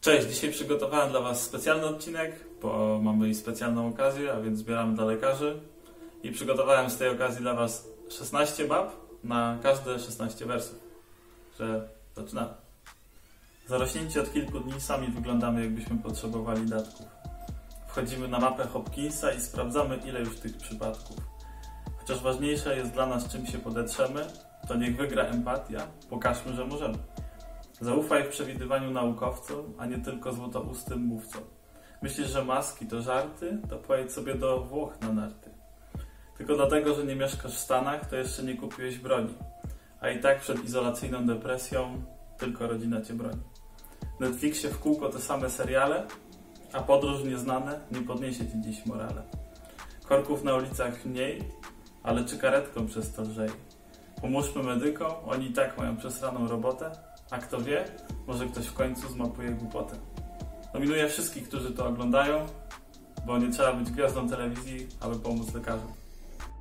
Cześć, dzisiaj przygotowałem dla Was specjalny odcinek, bo mamy specjalną okazję, a więc zbieramy dla lekarzy. I przygotowałem z tej okazji dla Was 16 bab na każde 16 wersów. Że zaczynamy. Zarośnięci od kilku dni sami wyglądamy, jakbyśmy potrzebowali datków. Wchodzimy na mapę Hopkinsa i sprawdzamy, ile już tych przypadków. Chociaż ważniejsze jest dla nas, czym się podetrzemy, to niech wygra empatia, pokażmy, że możemy. Zaufaj w przewidywaniu naukowcom, a nie tylko złotoustym mówcom. Myślisz, że maski to żarty? To pojedź sobie do Włoch na narty. Tylko dlatego, że nie mieszkasz w Stanach, to jeszcze nie kupiłeś broni. A i tak przed izolacyjną depresją tylko rodzina cię broni. W Netflixie w kółko te same seriale, a podróż nieznane nie podniesie ci dziś morale. Korków na ulicach mniej, ale czy karetką przez to lżej? Pomóżmy medykom, oni i tak mają przesraną robotę, a kto wie, może ktoś w końcu zmapuje głupotę. Nominuję wszystkich, którzy to oglądają, bo nie trzeba być gwiazdą telewizji, aby pomóc lekarzom.